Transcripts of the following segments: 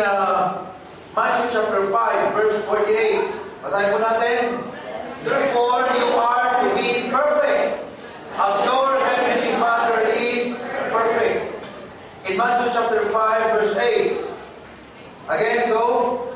in uh, Matthew chapter 5, verse 48, basahin po natin, Therefore you are to be perfect, as your heavenly Father is perfect. In Matthew chapter 5, verse 8, again go,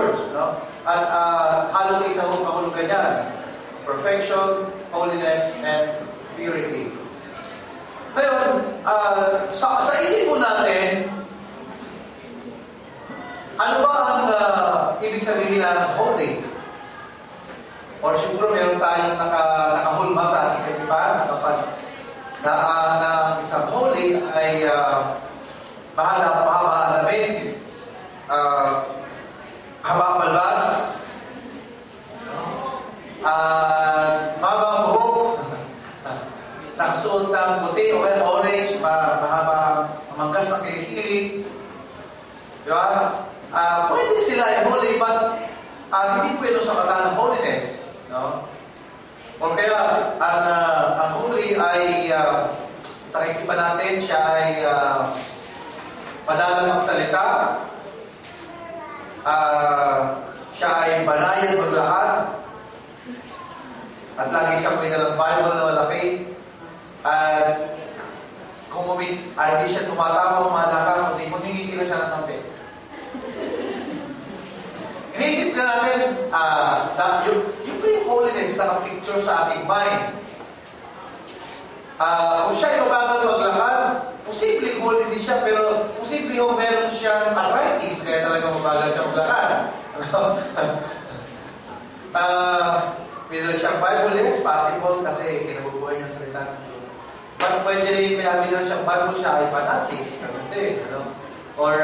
words. No? At uh, halos sa isang hong kahulugan yan. Perfection, holiness, and purity. Ngayon, uh, sa, sa isip po natin, ano ba ang uh, ibig sabihin ng holy? Or siguro meron tayong naka, nakahulma sa ating kaisipan na kapag na, uh, na isang holy ay uh, mahaba, mahaba ang uh, haba ang balbas, uh, mahaba ang buhok, nakasuot ng puti o kaya orange, ma mahaba ang manggas ng kilikili. Di ba? Ah, pwede sila ay holy, but ah, hindi pwede sa kata ng holiness. No? O kaya, ang, ah, ang holy ay, uh, sa kaisipan natin, siya ay uh, madalang magsalita, Ah, siya ay banayan maglakad, at lagi siya may dalang Bible na malaki, at kung umit, ay hindi siya tumatama umalakad, kundi humingiti lang siya ng konti. Inisip ka natin, ah, uh, yung, yung yung holiness na picture sa ating mind? Ah, kung siya ay mabagal maglakad, posibleng holy din siya, pero posible yung meron siyang arthritis, kaya talaga mabagal siya maglakad. Ah, uh, siyang Bible, yes, possible, kasi kinabubuhay niya ang salita ng Diyos. But pwede rin kaya meron siyang Bible, siya ay fanatic, ganun ano? Or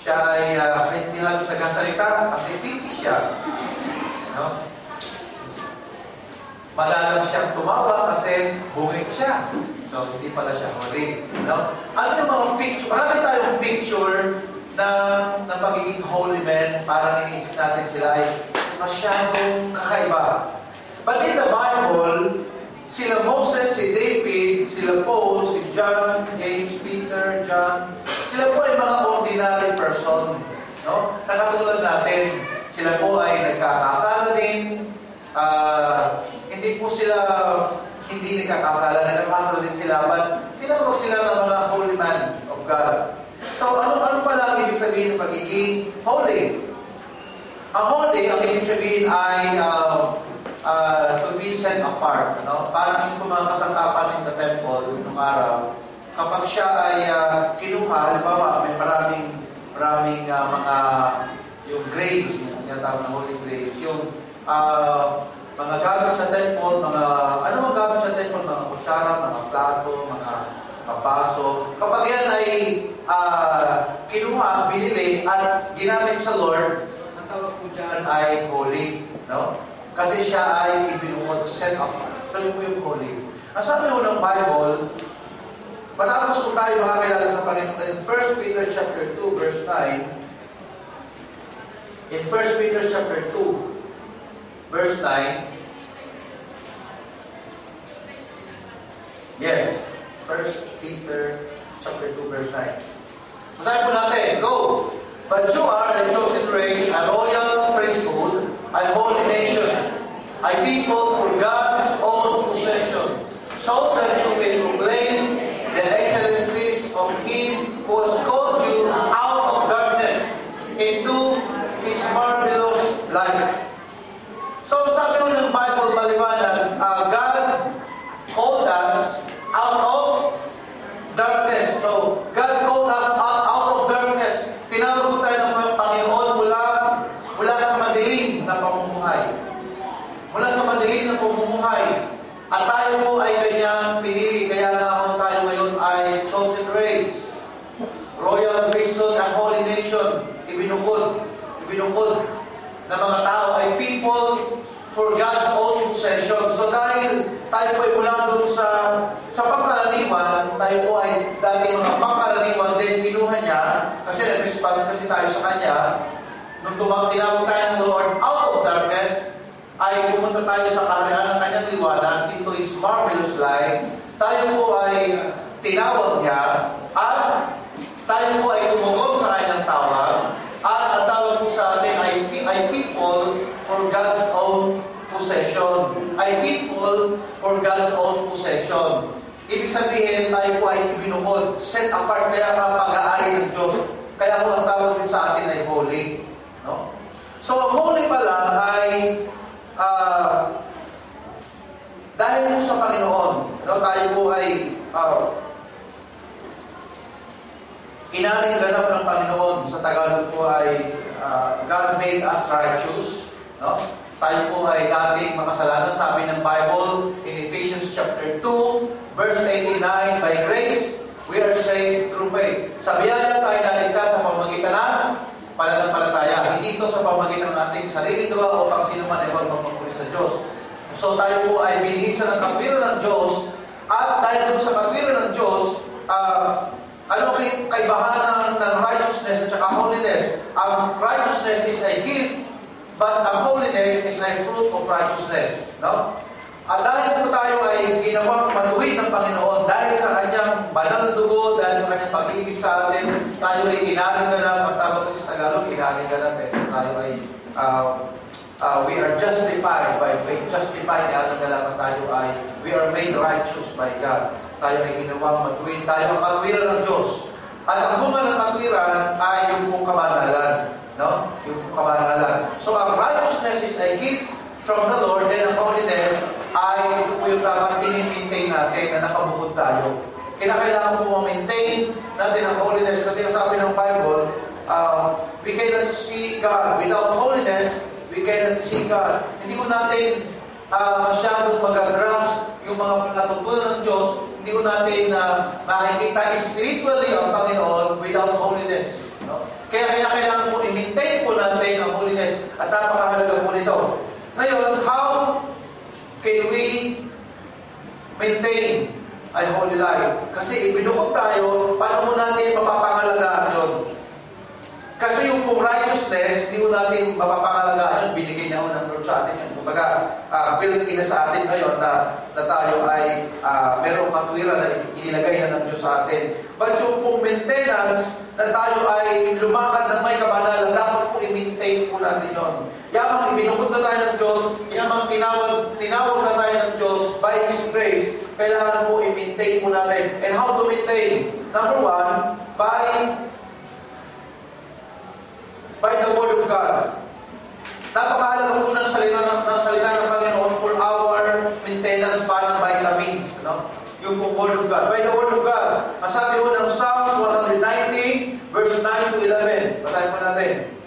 siya ay uh, hindi halos nagsasalita kasi pipi siya. No? Malalang siyang tumaba kasi bungit siya. So, hindi pala siya holy. No? Ano yung mga picture? Marami tayong picture ng, ng pagiging holy man. Parang iniisip natin sila ay masyadong kakaiba. But in the Bible, sila Moses, si David, sila Paul, si John, James, Peter, John, sila po ay mga ordinary person. No? Nakatulad natin, sila po ay nagkakasala din. Uh, hindi po sila hindi nagkakasala, nagkakasala din sila, but tinawag sila ng mga holy man of God. So, ano, ano pala ang ibig sabihin ng pagiging holy? Ang holy, ang ibig sabihin ay uh, uh, to be set apart. Ano? Parang yung mga kasangkapan in the temple nung araw, kapag siya ay uh, kinuha, halimbawa, may maraming, maraming uh, mga, yung graves, yung tinatawag na holy graves, yung uh, mga gamit sa temple, mga, ano mga gamit sa temple, mga kutsara, mga plato, mga kapaso. Kapag yan ay uh, kinuha, binili, at ginamit sa Lord, ang tawag po dyan ay holy. No? Kasi siya ay ibinuot, set up. Yun po yung holy. Ang sabi mo ng Bible, matapos kung tayo makakilala sa Panginoon, in 1 Peter chapter 2, verse 9, in 1 Peter chapter 2, verse 9, yes, 1 Peter chapter 2, verse 9. Basahin po natin, go! But you are a chosen race, a royal priesthood, a holy nation, a people for God's own possession, so that you may proclaim the excellencies of Him who has called you out of darkness into His marvelous light. So sabi mo ng Bible maliwanag, uh, God called us out of darkness. So God called us out, out of darkness. Tinawag ko tayo ng Panginoon mula, mula sa madilim na pamumuhay. Mula sa madilim na pamumuhay. At tayo po ay kanyang pinili. Kaya nga ako tayo ngayon ay chosen race. Royal priesthood and holy nation. Ibinukod. Ibinukod na mga tao ay people for God's own possession. So dahil tayo po ay mula doon sa sa pangkaraniwan, tayo po ay dati mga pangkaraniwan din kinuha niya kasi nag-response kasi tayo sa kanya. Nung tumawag tinawag tayo ng Lord out of darkness, ay pumunta tayo sa kaharian ng kanyang liwanag into His marvelous light. Tayo po ay tinawag niya at tayo po ay tumugon sa kanyang tawag at ang tawag po sa atin ay, ay people for God's own possession. Ay people for God's own possession. Ibig sabihin, tayo po ay ibinukod, set apart, kaya ka pag-aari ng Diyos. Kaya po ang tawag din sa atin ay holy. No? So, ang holy pala ay ah, dahil po sa Panginoon, no, tayo po ay uh, inaring ganap ng Panginoon. Sa Tagalog po ay uh, God made us righteous. No? Tayo po ay dating makasalanan. Sabi ng Bible in Ephesians chapter 2, verse 89, By grace, we are saved through faith. Sa biyaya tayo naligtas sa pamagitan ng pananampalataya. Hindi ito sa pamagitan ng ating sarili gawa upang sino man ay huwag magpapuli sa Diyos. So tayo po ay binihisa ng katwiran ng Diyos at dahil sa katwiran ng Diyos, uh, ano kay kaibahan ng, ng righteousness at saka holiness? Ang righteousness is a gift, but ang holiness is a fruit of righteousness. No? At dahil po tayo ay ginawang matuwid ng Panginoon dahil sa kanyang banal na dugo, dahil sa kanyang pag-ibig sa atin, tayo ay inaring ganap, ang tawag kasi sa Tagalog, inaring ganap, eh. tayo ay uh, uh, we are justified by faith. Justified, inaring ganap, tayo ay we are made righteous by God tayo ay ginawang matuwid. Tayo ang katwiran ng Diyos. At ang bunga ng katwiran ay yung pong kabanalan. No? Yung pong kabanalan. So, ang righteousness is a gift from the Lord, then ang holiness ay ito po yung dapat tinimaintain natin na nakabukod tayo. Kinakailangan po ma-maintain natin ang holiness kasi ang sabi ng Bible, uh, we cannot see God. Without holiness, we cannot see God. Hindi ko natin uh, masyadong magagrasp yung mga natutunan ng Diyos hindi ko natin na uh, makikita spiritually ang Panginoon without holiness. No? Kaya kailangan po i-maintain po natin ang holiness at napakahalaga po nito. Ngayon, how can we maintain a holy life? Kasi ibinukod tayo, paano mo natin mapapangalagaan yun? Kasi yung kung righteousness, hindi ko natin mapapangalagaan yun, binigay na ho ng Lord sa atin yun. Kumbaga, uh, built-in na sa atin ngayon na, na tayo ay uh, merong katwiran na inilagay na ng Diyos sa atin. But yung kung maintenance, na tayo ay lumakad ng may kabanalan, dapat po i-maintain po natin yun. Yamang ibinukod na tayo ng Diyos, yamang tinawag, tinawag na tayo ng Diyos by His grace, kailangan po i-maintain po natin. And how to maintain? Number one, by by the Word of God. Napakahalaga po ng salita ng, ng salita ng Panginoon for our maintenance parang vitamins. No? Yung pong Word of God. By the Word of God. Ang sabi po ng Psalms 190, verse 9 to 11. Basahin po natin.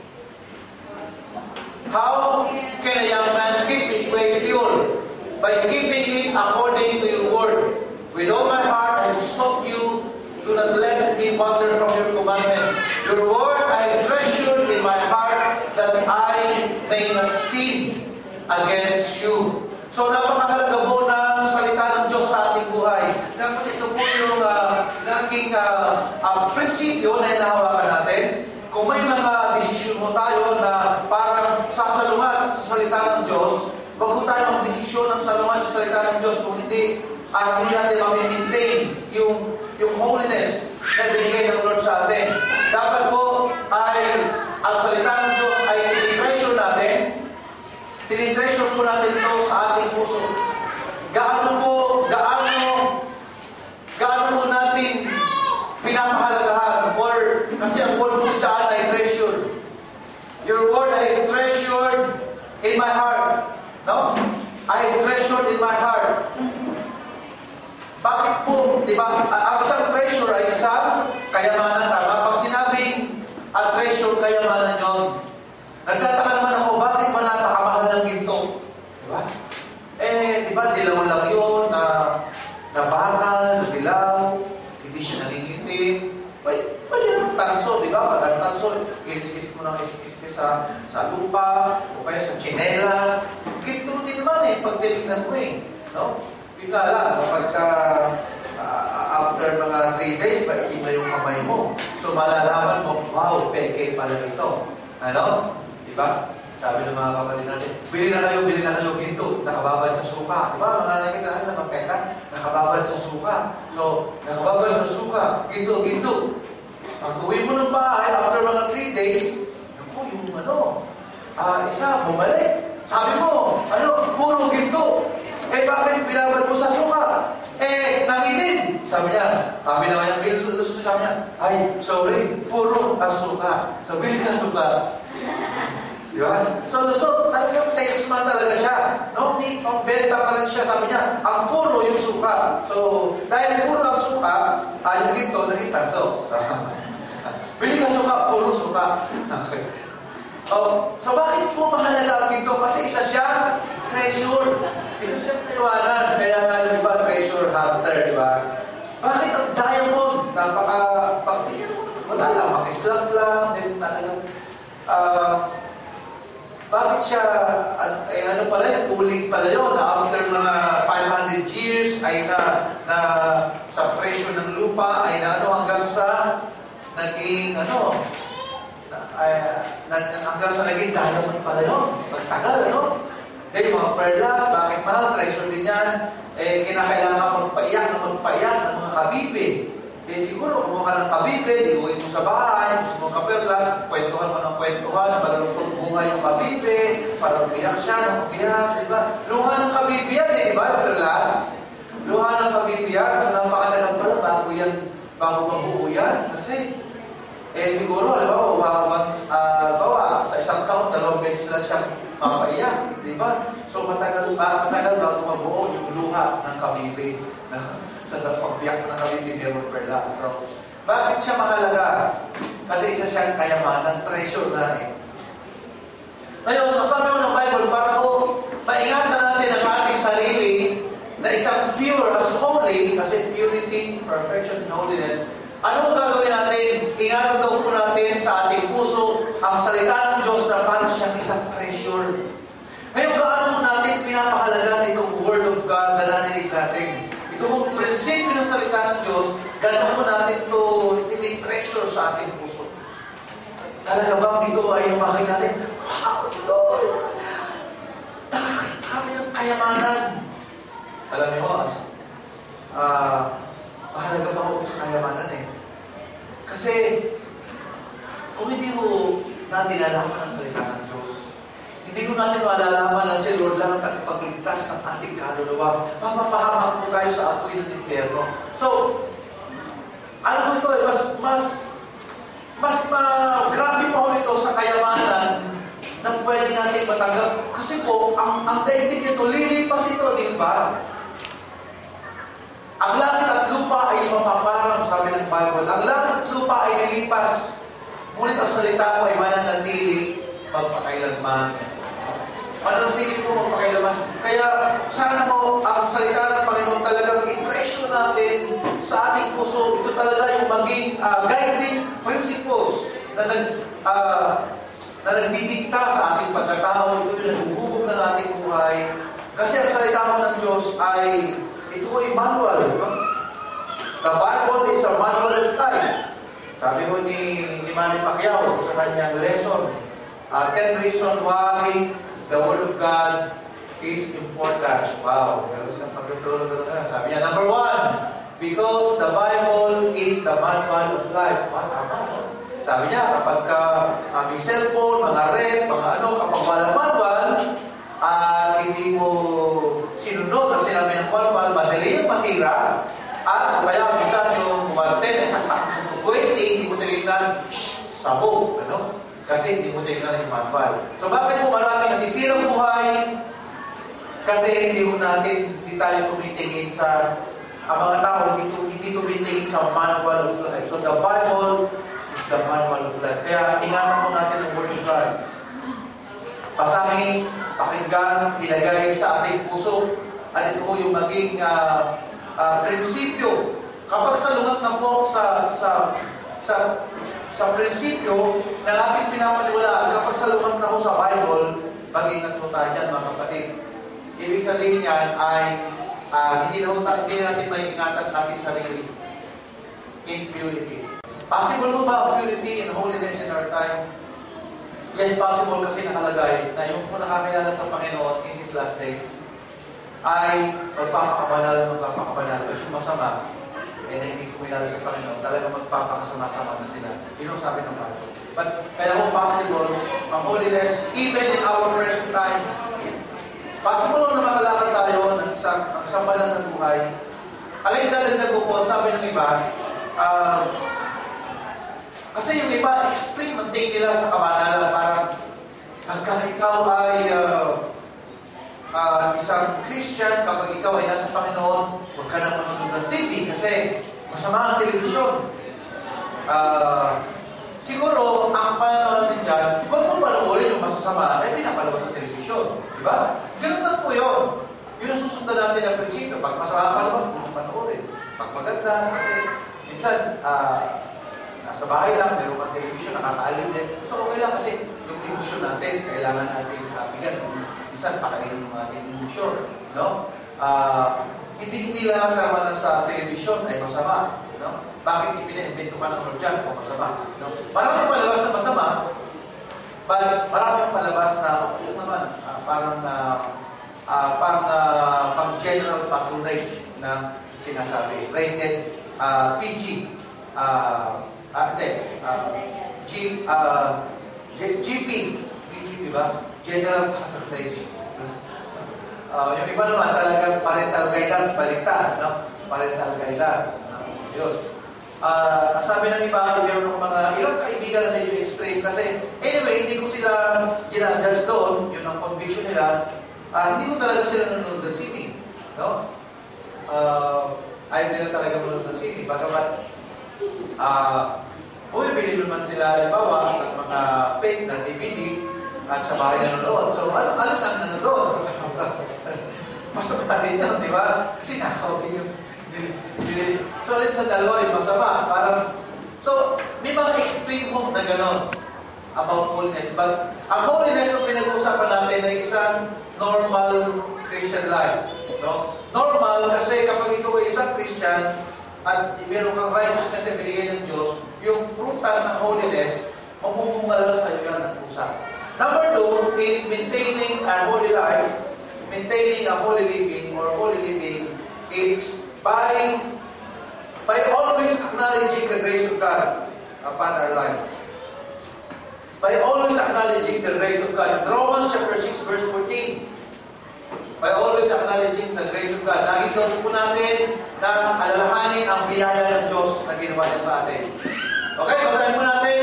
How can a young man keep his way pure? By keeping it according to your word. With all my heart I sought you. Do not let me wander from your commandments. Your word I treasured in my heart that I may not sin against you. So napakahalaga po ng salita ng Diyos sa ating buhay. Dapat ito po yung uh, naging uh, uh, prinsipyo na inahawakan natin. Kung may mga desisyon mo tayo na parang sasalungat sa salita ng Diyos, bago tayo mag-desisyon ng salungat sa salita ng Diyos, kung hindi, uh, hindi natin ma-maintain yung, yung holiness na binigay ng Lord sa atin. Dapat po ay in my heart. No? I have treasured in my heart. Bakit po, di ba, ang isang treasure ay isang kayamanan. Tama? Pag sinabing ang treasure, kayamanan yun. Nagtataka naman ako, bakit ba napakamahal ng ginto? Di ba? Eh, di ba, dilaw lang yun, na, na bakal, na dilaw, hindi siya nangingitim. Pwede, pwede naman tanso, di ba? Pag ang tanso, ilis-is mo ng ilis-is sa, sa lupa, o kaya sa chinelas. Ginto din naman eh, pag tinignan mo eh. No? Nga lang, kapag ka, ah, after mga 3 days, maitim na yung kamay mo. So malalaman mo, wow, peke pala ito. Ano? Di ba? Sabi ng mga kapatid natin, bili na kayo, bili na kayo ginto, nakababad sa suka. Di ba? Mga nakita natin sa pagketa, nakababad sa suka. So, nakababad sa suka, ginto, ginto. Pag uwi mo ng bahay, after mga 3 days, naku, yung ano, ah, isa, bumalik. Sabi mo, ano, puro ginto. Eh, bakit binabad mo sa suka? Eh, nangitim. Sabi niya, sabi naman niya, bil, sabi niya, ay, sorry, puro ang suka. So, bili ka suka. Di ba? So, so, talagang salesman talaga siya. No? May pang-benta pa rin siya, sabi niya, ang puro yung suka. So, dahil puro ang suka, yung ginto, naging tanso. Bili ka suka, puro suka. Okay. Oh, so bakit po mahalaga ang ginto? Kasi isa siya treasure. Isa siya tiwanan. Kaya nga yung iba, treasure hunter, di ba? Bakit ang diamond? Napaka, pag tingin mo, wala lang, makislap lang, din talagang, ah, bakit siya, ano, eh, ano pala yun, tulig pala yun, na after mga 500 years ay na, na sa presyo ng lupa ay na ano hanggang sa naging ano, na, ay, hanggang sa naging diamond pala yun, pagtagal ano. Eh, mga perlas, bakit mahal? Treasure din yan. Eh, kinakailangan magpaiyak ng magpaiyak ng mga kabibe. Eh, siguro, kumuha ka ng kabibe, iuwi mo sa bahay, gusto mo kaperlas, kwentuhan mo ng kwentuhan, malulungkot bunga yung kabibe, para umiyak siya, umiyak, di ba? Luha ng kabibe yan, eh, di ba? Perlas. Luha ng kabibe yan, so napakatagal pala bago yan, bago mabuo yan. Kasi, eh siguro, alam mo, once, uh, bawa, sa isang taon, dalawang beses na siyang mapaiyak, di ba? So matagal, ba, matagal bago mabuo yung luha ng kabibe. sa pagbiyak ng kabibe, meron perla. So, bakit siya mahalaga? Kasi isa siyang kayamanan, treasure na eh. Ngayon, sabi mo ng Bible, para ko maingatan natin ang ating sarili na isang pure as holy, kasi purity, perfection, and holiness, ano ang gagawin natin? Ingatan daw po natin sa ating puso ang salita ng Diyos siyang isang treasure. Ngayon, gaano natin pinapahalaga itong Word of God na narinig natin? Ito kong prinsipyo ng salita ng Diyos, gaano natin ito treasure sa ating puso? Talaga bang ito ay umakit natin? Wow, Lord! Nakakita kami ng kayamanan. Alam niyo, ah, uh, mahalaga pa ako sa kayamanan eh. Kasi, kung hindi mo natin alaman ang salita ng hindi ko natin malalaman na si Lord lang ang tagapagligtas sa ating kaluluwa. Mapapahamak po tayo sa apoy ng impyerno. So, ano ito eh, mas, mas, mas ma-grabe pa ito sa kayamanan na pwede natin matanggap. Kasi po, ang, ang daigdig nito, lilipas ito, di ba? Ang langit at lupa ay mapaparang, sabi ng Bible. Ang langit at lupa ay lilipas. Ngunit ang salita ko ay mananatili magpakailanman. Mananatili po magpakailanman. Kaya sana mo ang salita ng Panginoon talagang i-treasure natin sa ating puso. Ito talaga yung maging uh, guiding principles na nag, uh, na nagdidikta sa ating pagkatao. Ito yung naguhubog ng ating buhay. Kasi ang salita mo ng Diyos ay ito ay manual. The Bible is a manual of life. Sabi ko ni, ni Manny Pacquiao sa kanyang lesson, uh, 10 reasons why the Word of God is important. Wow, meron siyang pagtutulog na. Sabi niya, number one, because the Bible is the manual of life. Wow, tama. Sabi niya, kapag ka may cellphone, mga rep, mga ano, kapag walang manual, at hindi mo sinunod ang sinabi ng manual, madali yung masira, at kaya minsan yung 110, saksak sa 20, hindi mo tinignan, sabog, ano? Kasi hindi mo tingnan yung manual. So bakit mo marami nasisirang buhay? Kasi hindi mo natin, hindi tayo tumitingin sa, ang mga tao hindi, hindi tumitingin sa manual of life. So the Bible is the manual of life. Kaya ingatan mo natin ang Word of God. Basahin, pakinggan, ilagay sa ating puso. At ito yung maging ah, ah, prinsipyo. Kapag salungat na po sa, sa, sa, sa prinsipyo ng ating pinapaniwalaan, kapag salungat na po sa Bible, mag-ingat po tayo dyan, mga kapatid. Ibig sabihin niyan ay ah, hindi, na, hindi natin may ingatan natin sarili. Impurity. Possible mo ba purity and holiness in our time? Yes, possible kasi nakalagay na yung kung nakakilala sa Panginoon in these last days ay magpapakabanal magpapakabanal. At yung masama, eh na hindi kumilala sa Panginoon, talaga magpapakasama-sama na sila. Yun ang sabi ng Bible. But kaya kung possible, ang holiness, even in our present time, possible na makalakad tayo ng isang, ng isang banal ng buhay. Alay dahil ko po, sabi ng iba, ah, kasi yung iba, extreme ang tingin nila sa kabanalan. Parang, pagka ikaw ay ah, ah, isang Christian, kapag ikaw ay nasa Panginoon, huwag ka nang manonood ng TV kasi masama ang telebisyon. Ah, siguro, ang panonood natin dyan, huwag mo panoorin yung masasama dahil pinapalabas sa telebisyon. Di ba? Ganun lang po yun. Yun ang susundan natin ang prinsipyo. Pag masama palabas, huwag mo panoorin. Pag maganda, kasi minsan, ah, nasa bahay lang, meron kang television, nakakaalim din. So okay lang kasi yung emosyon natin, kailangan natin uh, bigyan. Minsan, pakainin yung ating emosyon. No? Ah, hindi hindi lang tama na sa television ay masama. No? Bakit ipina-invento ka ng ano dyan kung masama? No? Maraming palabas na masama, but maraming palabas na lang naman. Ah, parang uh, pang, ah, pang general patronage na sinasabi. Rated ah, PG. ah Ah, hindi. Ah, G, ah, G, GP. GP ba? General Patronage. Ah, yung iba naman talagang parental guidance, baliktad, no? Parental guidance. No? Yun. Ah, sabi ng iba, meron ng mga ilang kaibigan na medyo extreme kasi anyway, hindi ko sila ginadjudge doon, yun ang conviction nila. Ah, hindi ko talaga sila nanonood ng sini. No? Ah, ayaw nila talaga manonood ng sini. Bagamat Ah, bumibili naman sila, halimbawa, ng mga fake na DVD at sa bahay nanonood. So, ano, ano nang nanonood? masama din yun, di ba? Kasi yung binili. So, ulit sa dalawa, yung masama. Parang, so, may mga extreme hope na gano'n about holiness. But, ang holiness ang pinag-uusapan natin ay isang normal Christian life. No? Normal kasi kapag ikaw ay isang Christian, at meron kang righteousness na binigay ng Diyos, yung prutas ng holiness, mamumunga lang sa iyo yan ng pusa. Number two, in maintaining a holy life, maintaining a holy living or holy living, it's by by always acknowledging the grace of God upon our lives. By always acknowledging the grace of God. In Romans chapter 6, verse 14, by always acknowledging the grace of God. Lagi daw po natin na alalahanin ang biyaya ng Diyos na ginawa niya sa atin. Okay, basahin po natin.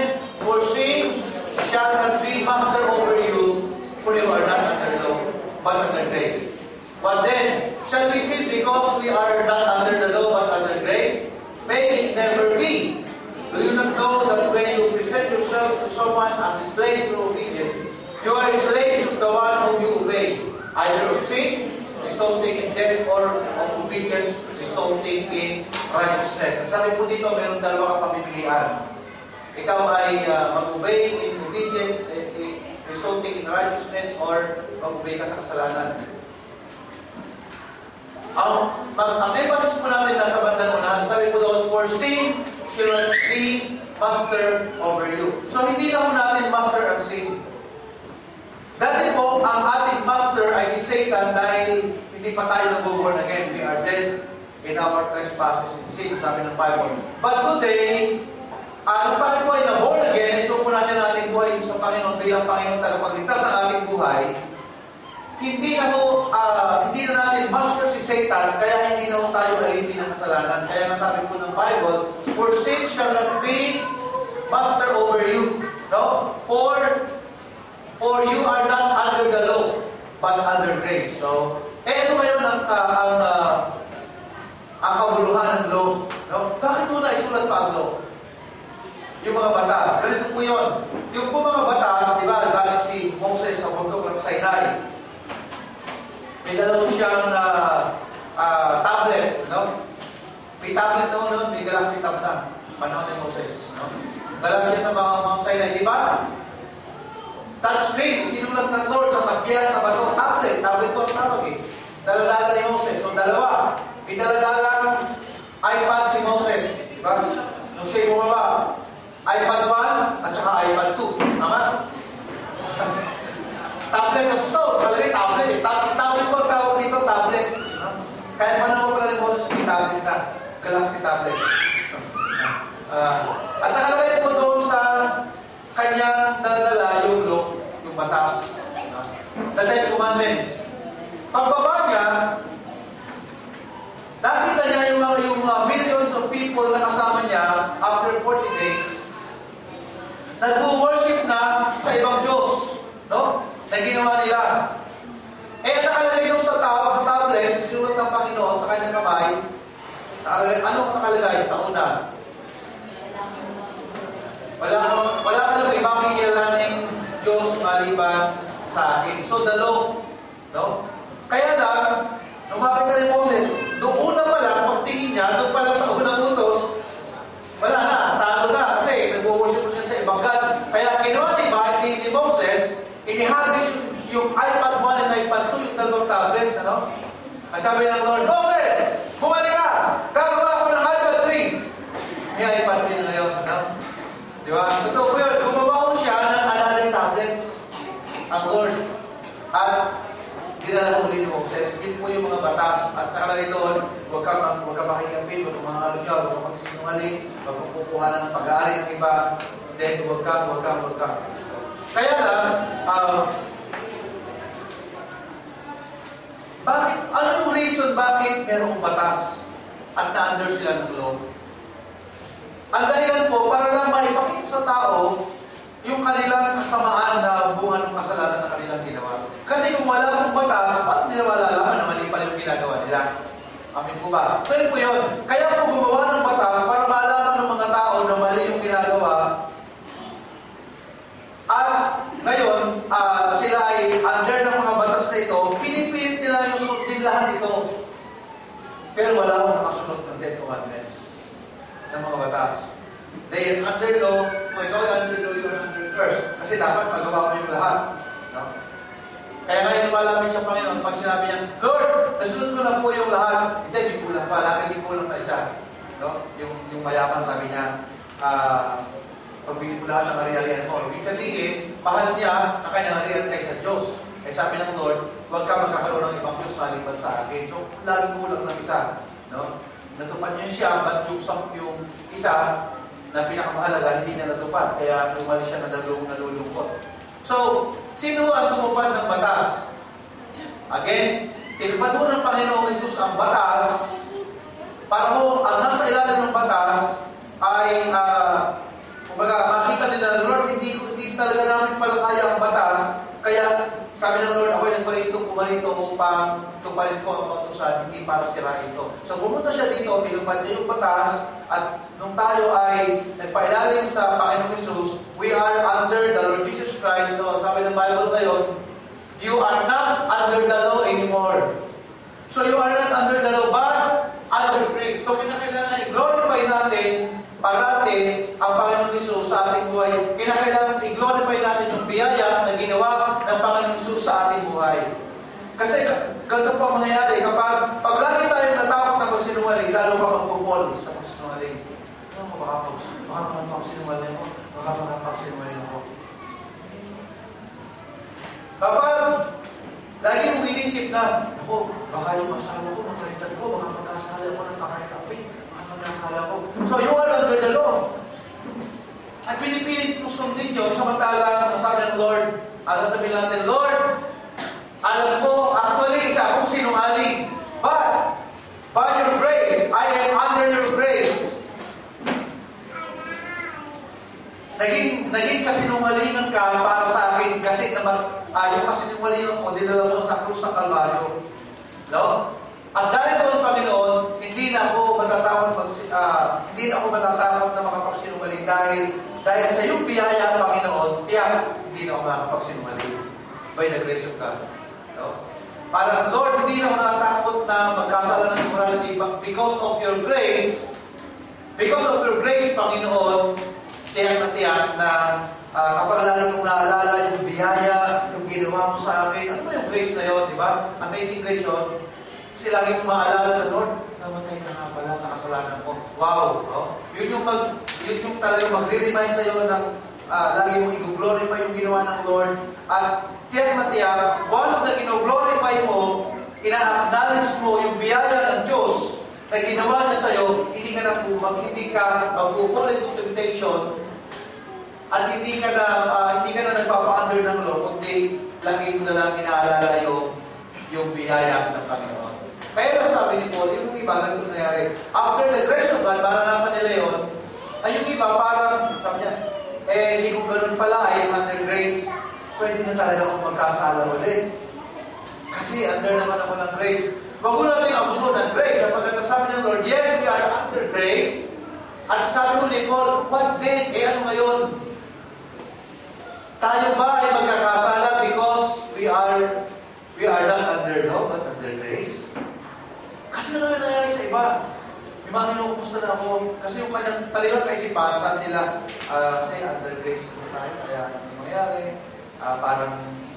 For sin shall not be master over you, for you are not under law, but under grace. What then? Shall sin because we are not under the law, but under grace? May it never be. Do you not know that when you present yourself to someone as a slave through obedience, you are a slave to the one whom you obey, either of sin, resulting in death, or of obedience, resulting in righteousness. Ang sabi po dito, mayroong dalawa kang pamimilian. Ikaw ay uh, mag-obey in obedience, eh, eh, resulting in righteousness, or mag-obey ka sa kasalanan. Ang, mag, ang emphasis po natin nasa bandang unahan, sabi po doon, for sin shall be master over you. So hindi na po natin master ang sin. Dati po, ang ating master ay si Satan dahil hindi pa tayo nag-born again. We are dead in our trespasses and sin, sabi ng Bible. But today, ano tayo po ay na-born again, isupo natin ang ating buhay sa Panginoon bilang Panginoon tagapagligtas sa ating buhay, hindi na po, uh, ah, hindi na natin master si Satan, kaya hindi na po tayo nalipin ng kasalanan. Kaya masabi po ng Bible, For sin shall not be master over you. No? For, for you are not under the law, but under grace. So, eh ano ngayon ang, uh, ang, uh, ang kabuluhan ng law? No? Bakit po naisulat pa ang law? Yung mga batas. Ganito po yun. Yung po mga batas, di ba, galing si Moses sa bundok ng Sinai. May dalawa siyang uh, uh, tablet, no? May tablet noon may Galaxy Tab na. Panahon ni Moses, no? Galang siya sa mga Mount Sinai, di ba? Touchscreen, sinulat ng Lord sa tapyas na bato. Tablet, tablet ko ang tawag eh. Daladala ni Moses. So, dalawa. May daladalang iPad si Moses. Di ba? Nung siya bumaba, iPad 1 at saka iPad 2. Tama? tablet of stone. Talaga tablet eh. Tab tablet ko tawag dito, tablet. No? Kaya pa naman pala ni Moses, may tablet na. Tablet. Uh, at nakalagay po doon sa kanyang daladala yung law, yung batas. No? The Ten Commandments. Pagbaba niya, nakita niya yung mga yung uh, millions of people na kasama niya after 40 days nag-worship na sa ibang Diyos. No? Na ginawa nila. Eh, nakalagay yung sa, tab sa tablet, sinulat ng Panginoon sa kanyang kamay, nakalagay, ano nakalagay sa una? Wala wala ka lang ibang kikilalaning Diyos maliban sa akin. So, the law. No? Kaya lang, lumapit na ni Moses, doon una pa pagtingin niya, doon pa lang sa unang utos, wala na, talo na. Kasi nag-worship siya sa ibang God. Kaya ginawa ni, ni, ni Moses, inihagis yung, yung iPad 1 and iPad 2, yung dalawang tablets, ano? At sabi ng Lord, Moses, bumalik ka! Gagawa ako ng iPad 3. May iPad 3 na ngayon, ano? Di ba? Totoo po yun. Gumawa ko siya ng another tablets. Ang Lord. At dinala ko ni Moses. Yun po At nakalagay doon, huwag ka, huwag ka makikiapin, huwag ka mga ano niya, huwag ka magsisinungaling, huwag ka kukuha ng pag-aari ng iba, then huwag ka, huwag ka, huwag ka. Kaya lang, uh, bakit, ano yung reason bakit merong batas at na-under sila ng law? Ang dahilan po, para lang maipakita sa tao yung kanilang kasamaan na bunga ng kasalanan na kanilang ginawa. Kasi kung wala pong batas, paano nila malalaman na mali pala yung ginagawa nila? Amin po ba? Yun po yun. Kaya po gumawa ng batas para malaman ng mga tao na mali yung ginagawa. At ngayon, uh, sila ay under ng mga batas na ito, pinipilit nila yung sundin lahat ito. Pero wala akong nakasunod ng Ten Commandments ng mga batas. They are under law, kung ikaw ay under law, you are under curse. Kasi dapat magawa mo yung lahat. No? Kaya ngayon lumalamig siya Panginoon pag sinabi niya, Lord, nasunod ko na po yung lahat. Hindi, may kulang pa. Lagi may kulang na isa. No? Yung, yung mayaman sabi niya, ah, uh, pagbili mo lahat ng ari-arian mo. Ibig sabihin, mahal niya ang kanyang ari kaysa Diyos. Eh sabi ng Lord, huwag ka magkakaroon ng ibang Diyos maliban sa akin. So, laging kulang ng isa. No? Natupad niya siya, but yung, yung isa na pinakamahalaga, hindi niya natupad. Kaya umalis siya na nalulungkot. So, sino ang tumupad ng batas? Again, tinupad ho ng Panginoong Jesus ang batas para mo, ang nasa ilalim ng batas ay uh, Kumbaga, makita nila Lord, hindi, hindi talaga namin pala kaya ang batas. Kaya, sabi ng Lord, ako ay nagparito, pumarito upang tuparin ko ang pautusan, hindi para sirain ito. So, pumunta siya dito, tinupad niya yung batas, at nung tayo ay nagpailalim sa Panginoong Jesus, we are under the Lord Jesus Christ. So, sabi ng Bible ngayon, you are not under the law anymore. So, you are not under the law, but under grace. So, kinakailangan i-glorify natin parati ang Panginoong Isus sa ating buhay. Kinakailangan i-glorify natin yung biyaya na ginawa ng Panginoong Isus sa ating buhay. Kasi ganito pa mangyayari kapag pag lagi tayong natakot na magsinungaling, lalo ka magpupol sa pagsinungaling. Ano ko, baka, baka mga pagsinungaling ako, baka mga pagsinungaling ako. Kapag lagi mong inisip na, ako, baka yung asawa ko, makaitan ko, baka magkasala ko ng pakaitan nasala ko. So you are under the law. At pinipilit mo sundin yun, samantalang sabi ng Lord, ano sabihin natin, Lord, alam ko, actually, isa akong sinungaling. But, by your grace, I am under your grace. Naging, naging kasinungalingan ka para sa akin kasi naman, uh, yung kasinungalingan ko, dinala mo sa krus ng Kalbaryo. No? At dahil doon, Panginoon, hindi na ako matatakot mag, ah, hindi na ako matatakot na makapagsinungaling dahil dahil sa iyong biyaya, Panginoon, tiyak, hindi na ako makapagsinungaling. By the grace of God. No? Para, Lord, hindi na ako na magkasala ng immorality because of your grace, because of your grace, Panginoon, tiyak na tiyak na uh, kapag lagi kong naalala yung biyaya, yung ginawa mo sa akin, ano ba yung grace na yun, di ba? Amazing grace yun. Kasi lagi kong maalala na, Lord, namatay ka nga pala sa kasalanan ko. Wow! No? Yun yung, mag, yun yung talagang magre-remind sa'yo ng uh, lagi mong i-glorify yung ginawa ng Lord. At tiyak na tiyak, once na gino-glorify mo, ina-acknowledge mo yung biyaya ng Diyos na ginawa niya sa'yo, hindi ka na mag, hindi ka mag-fall into temptation at hindi ka na uh, hindi ka na nagpapa-under ng law, kundi lagi mo na lang inaalala yung yung biyaya ng Panginoon. Kaya lang sabi ni Paul, yung iba ganito nangyari. After the grace of God, maranasan nila yun, ay yung iba parang, sabi niya, eh, hindi ko ganun pala, ay under grace, pwede na talaga akong magkasala ulit. Kasi under naman ako ng grace. Wag mo natin abuso ng grace. Sapagkat sabi ng Lord, yes, we are under grace. At sabi mo ni Paul, what then? Eh ano ngayon? Tayo ba ay magkakasala because we are we are not under law but under grace? Kasi ano yung nangyari sa iba? Yung mga kinukumusta na ako, kasi yung kanyang kanilang kaisipan, sabi nila, uh, kasi under grace po tayo, kaya ano nangyari, uh, parang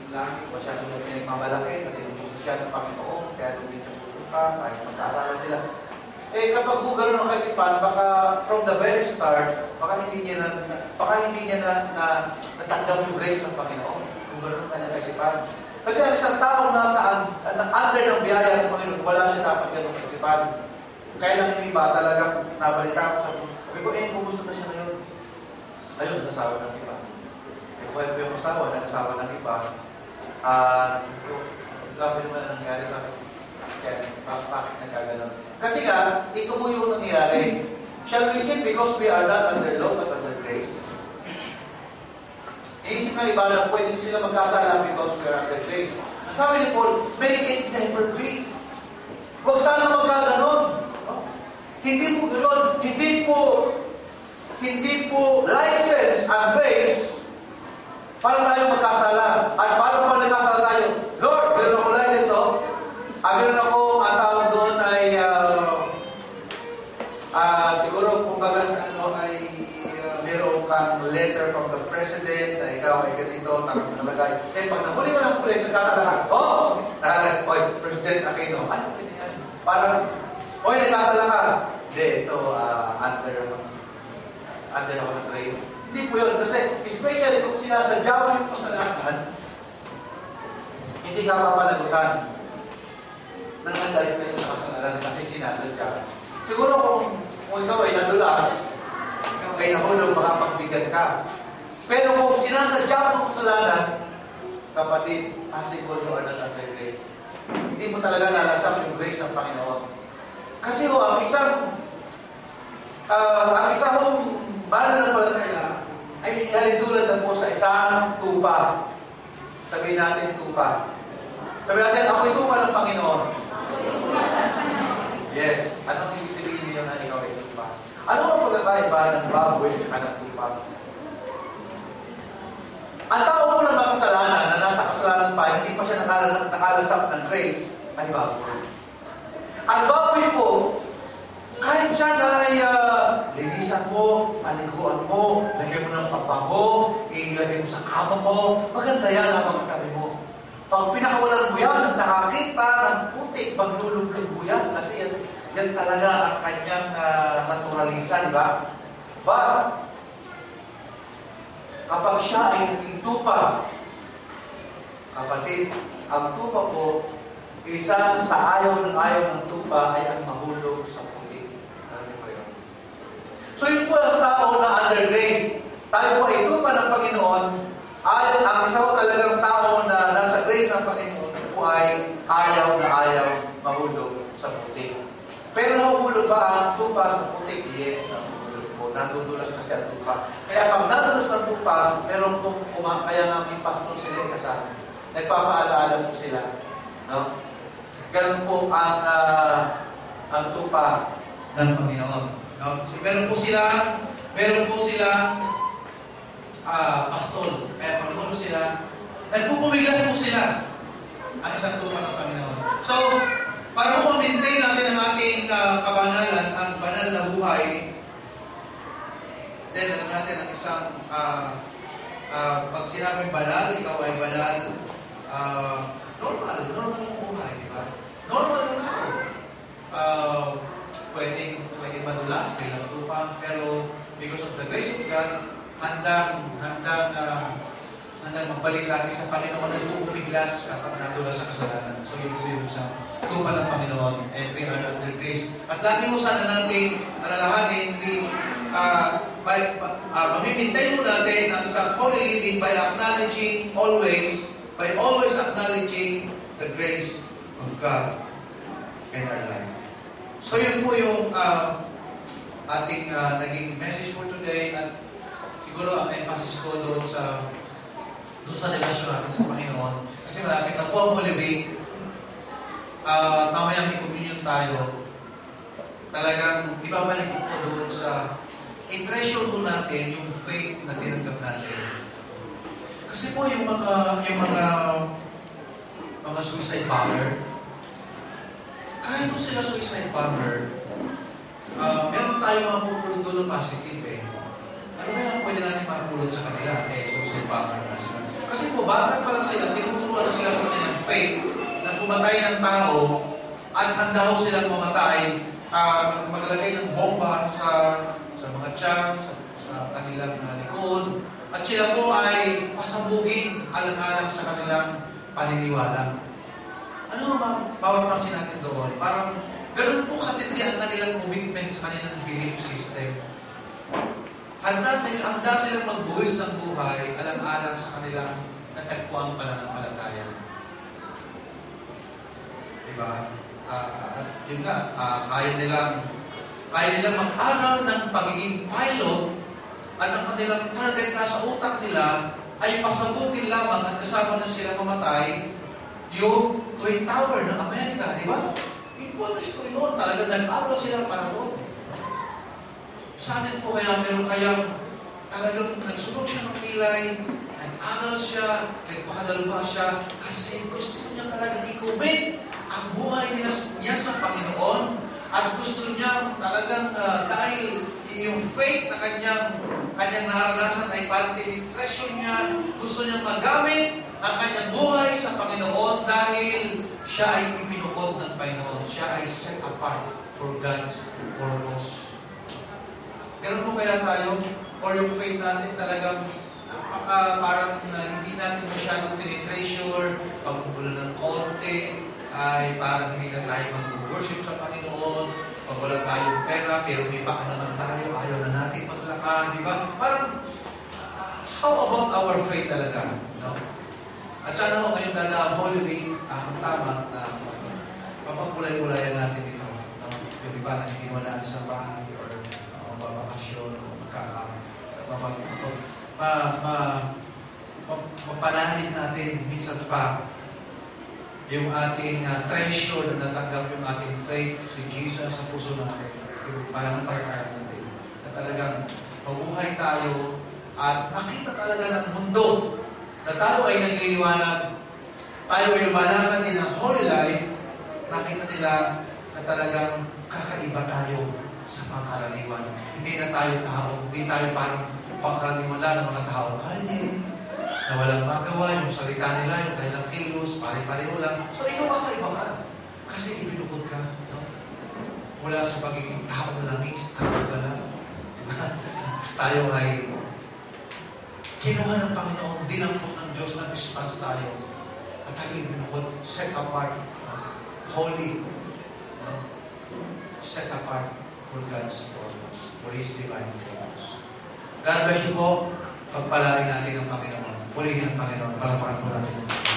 lagi masyado na pinagmamalaki, na tinubusin siya ng Panginoon, kaya din siya pupunta, kahit magkasala sila. Eh kapag po ganun ang kaisipan, baka from the very start, baka hindi niya na, baka hindi niya na, na natanggap yung grace ng Panginoon. Kung ganun ang kanyang kaisipan. Kasi ang isang taong nasa under ng biyaya ng Panginoon, wala siya dapat ganun kaisipan. Kaya lang yung iba talagang nabalita ko sa Sabi ko, eh, kumusta na siya ngayon? Ayun, nasawa ng kung yung asawa, nag-asawa ng iba, at uh, grabe naman ang nangyari bakit kaya bakit nagkaganon. Kasi nga, ito mo yung nangyari. Shall we sin because we are not under law but under grace? Iisip ng iba na pwede sila magkasala because we are under grace. Sabi ni Paul, may it never be. Huwag sana magkaganon. No? Hindi po ganon. Hindi po hindi po license ang grace para tayo magkasala. At paano pa nagkasala tayo? Lord, meron akong license, oh. Ah, meron ako, ang tawag doon ay, uh, uh, siguro, kung baga sa ano, ay uh, meron kang letter from the president na ikaw ay ganito, nakalagay. Eh, pag nahuli mo ng pulis, nagkasala ka, oh, nakalagay, oy, President Aquino, ay, pwede yan. Parang, oy, nagkasala ka. Hindi, ito, uh, under, under ako ng grace. Hindi po yun. Kasi, especially kung sinasadya mo yung kasalanan, hindi ka papanagutan ng nagdalis na sa kasalanan kasi sinasadya. Siguro kung, kung ikaw ay nadulas, ikaw ay nahulog, makapagbigyan ka. Pero kung sinasadya mo kasalanan, kapatid, possible you are not under grace. Hindi mo talaga nalasap yung grace ng Panginoon. Kasi ho, ang isang uh, ang isang mananampalataya ay halintulad na po sa isang tupa. Sabihin natin tupa. Sabihin natin, ako'y tupa ng Panginoon. Yes. Anong ibig sabihin niyo na ikaw ay tupa? Ano ang pagkakaiba ng baboy at ng tupa? Ang tao po ng mga kasalanan na nasa kasalanan pa, hindi pa siya nakal nakalasap ng grace, ay baboy. Ang baboy po, kahit siya na ay uh, linisan mo, paliguan mo, lagyan mo ng pabango, ilagay mo sa kama mo, maganda yan habang katabi mo. Pag pinakawalan mo yan, nang nakakita ng putik, maglulublog mo yan, kasi yan, yan talaga ang kanyang uh, naturalisa, di ba? But, kapag siya ay naging tupa, kapatid, ang tupa po, isa sa ayaw ng ayaw ng tupa ay ang mahulog sa putik. Po? So yun po ang tao na under grace. Tayo po ay tupa ng Panginoon, ay ang isa ko talagang tao na nasa grace ng Panginoon po ay ayaw na ayaw mahulog sa putik. Pero nahuhulog ba ang tupa sa putik? Yes, nahuhulog po. Nandudulas kasi ang tupa. Kaya pag nadulas ang tupa, meron pong kuma, kaya nga may pastor sila kasama. Nagpapaalaala po sila. No? Ganun po ang, uh, ang tupa. ng Panginoon. No? So, meron po sila, meron po sila ah, pastol. Kaya Panginoon sila, nagpupumiglas po sila ang isang tupa ng Panginoon. So, para po ma-maintain natin ang ating ah, kabanalan, ang banal na buhay, then ano natin ang isang ah, ah, pag sinabing banal, ikaw ay banal, ah, normal, normal yung buhay, di ba? Normal lang ako. Ah, pwedeng, pwedeng madulas, may tupa, pero because of the grace of God, handang, handang, ah, handang magbalik lagi sa Panginoon at pumipiglas kapag nadulas sa kasalanan. So yun po yung sa tupa ng Panginoon and we are under grace. At lagi ko sana natin alalahanin, we, uh, by, uh, mamimintay mo natin ang isang holy living by acknowledging always, by always acknowledging the grace of God in our life. So yun po yung uh, ating uh, naging message for today at siguro ang emphasis ko doon sa doon sa relasyon natin sa Panginoon. Kasi malapit na po ang Holy Week. Uh, mamaya may communion tayo. Talagang ibabalik ko doon sa i-treasure po natin yung faith na tinanggap natin. Kasi po yung mga yung mga mga suicide bomber, kahit po sila suicide bomber, uh, meron tayo mapupulot doon ng positive. Ano kaya ang pwede natin mapulot sa kanila? Eh, suicide bomber na sila. Kasi po, bakit pa lang sila, tinuturuan na sila sa kanilang faith na pumatay ng tao at handa ho silang mamatay, uh, maglagay ng bomba sa sa mga tiyan, sa, sa kanilang uh, likod, at sila po ay pasabugin alang-alang sa kanilang paniniwala. Ano ang mapapansin natin doon? Parang ganun po katindi ang kanilang commitment sa kanilang belief system. Handa, handa silang magbuwis ng buhay alang-alang sa kanilang natagpuang pananampalataya. Diba? Uh, at yun nga, uh, kaya nilang kaya nilang mag-aral ng pagiging pilot at ang kanilang target na sa utak nila ay pasabutin lamang at kasama na sila mamatay yung Twin Tower ng Amerika, di ba? Yun po ang history noon. Talagang nag-aral sila para doon. Sa atin po kaya meron kayang talagang nagsunod siya ng pilay, nag-aral siya, nagpakadalba siya, kasi gusto niya talagang i-commit ang buhay niya, niya sa Panginoon at gusto niya talagang uh, dahil yung faith na kanyang kanyang naranasan ay parang treasure niya, gusto niya magamit ang kanyang buhay sa Panginoon dahil siya ay ipinukod ng Panginoon. Siya ay set apart for God's purpose. Ganun po kaya tayo? Or yung faith natin talagang napaka parang uh, hindi natin masyadong tinitreasure, pagpupulo ng konti, ay parang hindi na tayo mag-worship sa Panginoon, pag wala tayong pera, pero may baka naman tayo, ayaw na natin maglakad, di ba? Parang, uh, how about our faith talaga? No? At sana ko ngayong dada Holy Week, tamang-tama na uh, mapagkulay-kulayan natin ito. No? Yung iba na hindi mo na sa bahay ma, ma, ma, mapanahin natin minsan pa yung ating uh, treasure na natanggap yung ating faith, si Jesus sa puso natin, yung parang partner natin, na talagang mabuhay tayo at makita talaga ng mundo na tayo ay nagliliwanag, tayo ay lumalakad din ng holy life, makita nila na talagang kakaiba tayo sa pangkaraniwan. Hindi na tayo tao, hindi tayo parang pangkaraniwan lang ng mga tao. Kanya, na walang magawa, yung salita nila, yung kanilang kilos, pare-pareho lang. So, ikaw kakaiba ka. Kasi ibinukod ka. No? Mula sa pagiging tao na langis, tao ka lang. tayo ay kinuha ng Panginoon, dinampot ng Diyos na response tayo. At tayo ibinukod, set apart, holy, no? set apart for God's purpose, for His divine purpose. God bless you po. Pagpalain natin ang Panginoon. Pulingin ang Panginoon. Palapakan po natin.